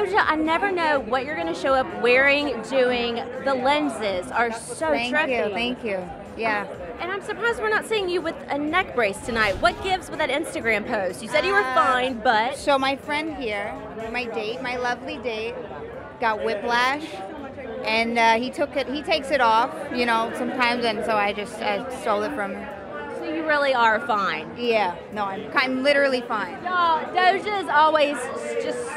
Doja, I never know what you're going to show up wearing, doing. The lenses are so Thank trippy. you, thank you. Yeah. And I'm surprised we're not seeing you with a neck brace tonight. What gives with that Instagram post? You said you were Uh, fine, but So my friend here, my date, my lovely date, got whiplash, and uh, he took it. He takes it off, you know, sometimes, and so I just I stole it from him. so you really are fine. Yeah. No, I'm I'm literally fine. Y'all, Doja is always just.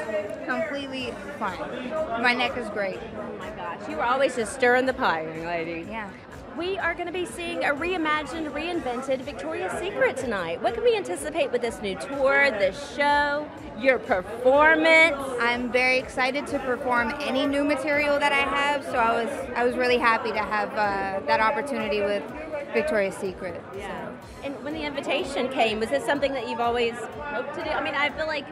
Completely fine. My neck is great. Oh my gosh, you were always just stirring the pie, young lady. Yeah. We are going to be seeing a reimagined, reinvented Victoria's Secret tonight. What can we anticipate with this new tour, this show, your performance? I'm very excited to perform any new material that I have, so I was I was really happy to have uh, that opportunity with Victoria's Secret. Yeah. And when the invitation came, was this something that you've always hoped to do? I mean, I feel like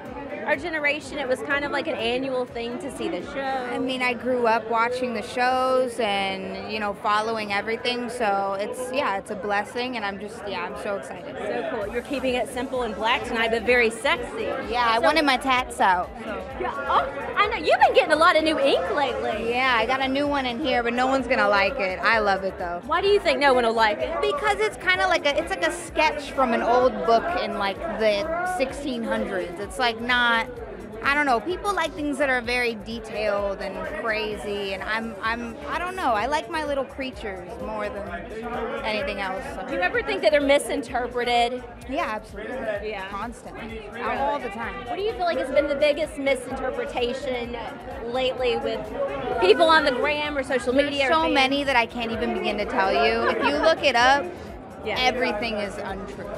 our generation, it was kind of like an annual thing to see the show. I mean, I grew up watching the shows and you know following everything, so it's yeah, it's a blessing, and I'm just yeah, I'm so excited. so cool. You're keeping it simple and black tonight, but very sexy. Yeah, I wanted my tats out. Yeah. Oh, I know. You've been getting a lot of new ink lately. Yeah, I got a new one in here, but no one's gonna like it. I love it though. Why do you think no one will like it? Because it's kind of like a it's like a sketch from an old book in like the 1600s. It's like not I don't know. People like things that are very detailed and crazy, and I'm I'm I don't know. I like my little creatures more than anything else. so. Do you ever think that they're misinterpreted? Yeah, absolutely. Yeah. Constantly. All the time. What do you feel like has been the biggest misinterpretation lately with people on the gram or social media? There's so many that I can't even begin to tell you. If you look it up, Yeah. everything is untrue.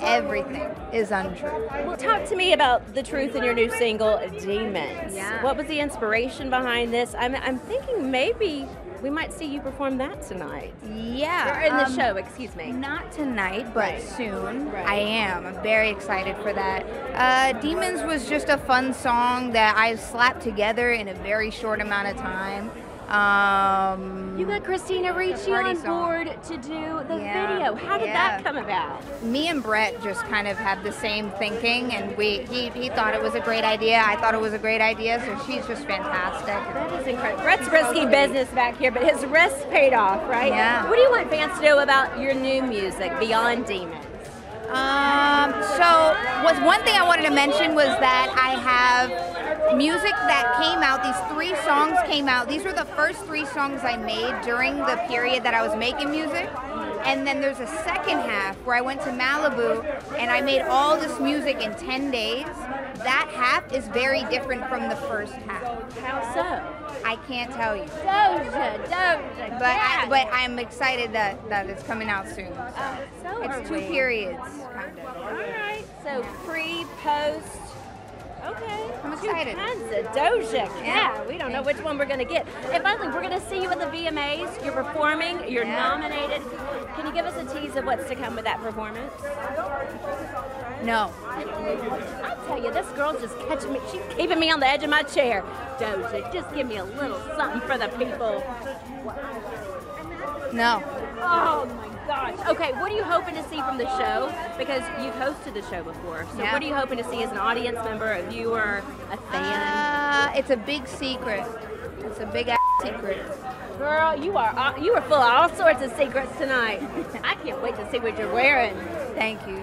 Everything is untrue. Well, talk to me about the truth in your new single, Demons. Yeah. What was the inspiration behind this? I'm, I'm thinking maybe we might see you perform that tonight. Yeah. Or in the um, show, excuse me. Not tonight, but Right. soon. Right. I am. I'm very excited for that. Uh, Demons was just a fun song that I slapped together in a very short amount of time. Um, You got Christina Ricci on song. board to do the Yeah. video. How did Yeah. that come about? me and Brett just kind of had the same thinking, and we he, he thought it was a great idea. I thought it was a great idea, so she's just fantastic. That is incredible. Brett's risky business back here, but his risk paid off, right? Yeah. What do you want fans to know about your new music, Beyond Demons? Um, so was one thing I wanted to mention was that I have music that came out. These three songs came out. These were the first three songs I made during the period that I was making music. And then there's a second half where I went to Malibu and I made all this music in 10 days. That half is very different from the first half. How so? I can't tell you. Doja, Doja, But I, but I'm excited that, that it's coming out soon. Oh, so It's two we. periods, kind of. All right. So pre, post. Okay. I'm Two excited. kinds of Doja. Yeah. Yeah. We don't know which one we're gonna get. And finally, we're gonna see you at the VMAs. You're performing. You're Yeah. nominated. Can you give us a tease of what's to come with that performance? No. I tell you, this girl's just catching me. She's keeping me on the edge of my chair. Doja, just give me a little something for the people. No. Oh my gosh. Okay, what are you hoping to see from the show? Because you've hosted the show before. So Yeah. what are you hoping to see as an audience member, a viewer, a fan? Uh, it's a big secret. It's a big ass secret. Girl, you are you are full of all sorts of secrets tonight. I can't wait to see what you're wearing. Thank you.